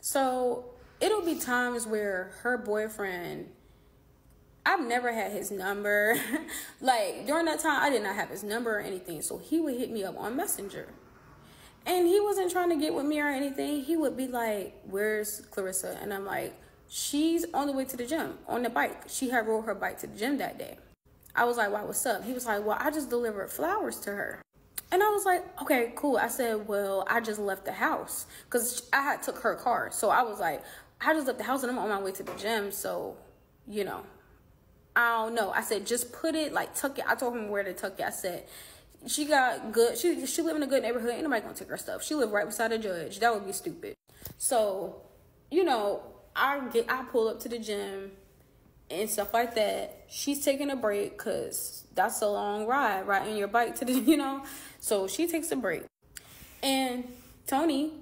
So it'll be times where her boyfriend I've never had his number. like during that time, I did not have his number or anything. So he would hit me up on Messenger. And he wasn't trying to get with me or anything. He would be like, Where's Claressa? And I'm like, She's on the way to the gym on the bike. She had rode her bike to the gym that day. I was like, Why, what's up? He was like, Well, I just delivered flowers to her. And I was like, okay, cool. I said, well, I just left the house because I had took her car. So I was like, I just left the house and I'm on my way to the gym. So, you know, I don't know. I said, just put it, like, tuck it. I told him where to tuck it. I said, she got good. She she live in a good neighborhood. Ain't nobody gonna take her stuff. She live right beside a judge. That would be stupid. So, you know, I get I pull up to the gym and stuff like that. She's taking a break because that's a long ride, riding your bike to the, you know. So she takes a break, and Tony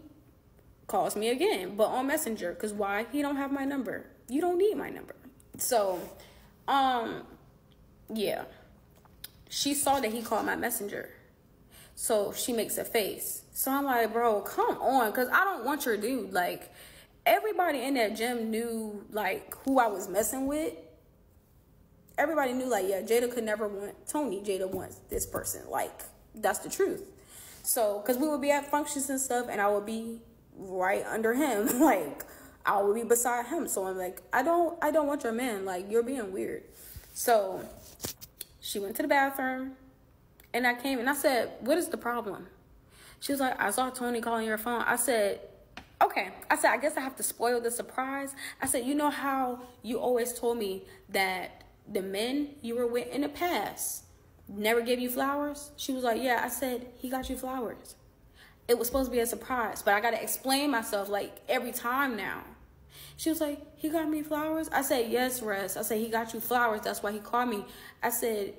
calls me again, but on Messenger. Cause why? He don't have my number. You don't need my number. So um, yeah. She saw that he called my messenger. So she makes a face. So I'm like, bro, come on. Cause I don't want your dude. Like, everybody in that gym knew like who I was messing with. Everybody knew like, yeah, Jayda could never want Tony. Jayda wants this person. Like, that's the truth. So, cause we would be at functions and stuff, and I would be right under him. like, I would be beside him. So I'm like, I don't I don't want your man. Like you're being weird. So she went to the bathroom and I came and I said, What is the problem? She was like, I saw Tony calling your phone. I said, Okay. I said, I guess I have to spoil the surprise. I said, you know how you always told me that the men you were with in the past never gave you flowers? She was like, Yeah. I said, he got you flowers. It was supposed to be a surprise, but I gotta explain myself like every time now. She was like, he got me flowers. I said, yes, Russ. I said, he got you flowers. That's why he called me. I said,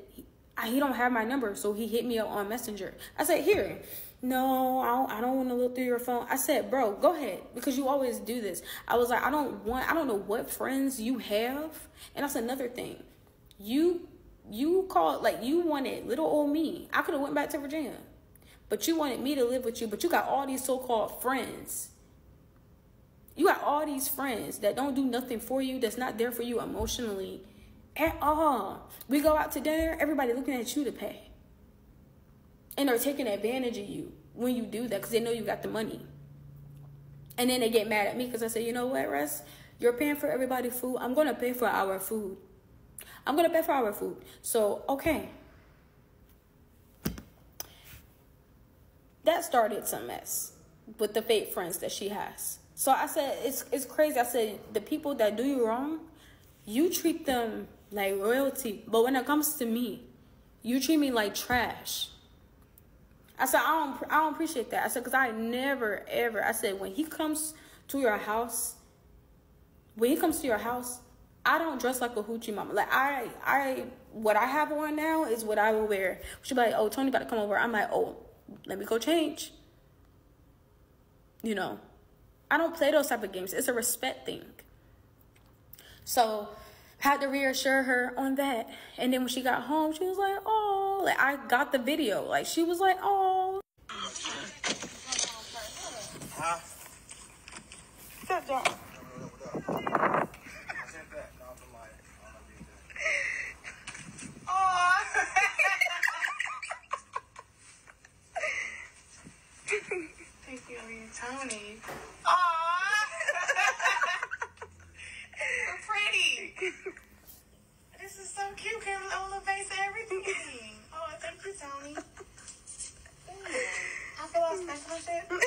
he, don't have my number, so he hit me up on Messenger. I said, here. No, I don't, I don't want to look through your phone. I said, bro, go ahead because you always do this. I was like, I don't want, I don't know what friends you have. And that's another thing. You, you called, like, you wanted little old me. I could have went back to Virginia, but you wanted me to live with you. But you got all these so-called friends you got all these friends that don't do nothing for you, that's not there for you emotionally at all. We go out to dinner, everybody looking at you to pay. And they're taking advantage of you when you do that because they know you got the money. And then they get mad at me because I say, you know what, Russ? You're paying for everybody's food. I'm going to pay for our food. I'm going to pay for our food. So, okay. That started some mess with the fake friends that she has. So I said, it's it's crazy. I said the people that do you wrong, you treat them like royalty. But when it comes to me, you treat me like trash. I said, I don't I don't appreciate that. I said, because I never ever. I said, when he comes to your house, when he comes to your house, I don't dress like a hoochie mama. Like I I what I have on now is what I will wear. She'll be like, oh Tony about to come over. I'm like, oh, let me go change. You know. I don't play those type of games. It's a respect thing. So had to reassure her on that. And then when she got home, she was like, oh, like I got the video. Like she was like, oh. Thank you, Tony. Aww. this is so cute, Carolyn on the face everything. oh, thank you, Tony. I feel all special shit.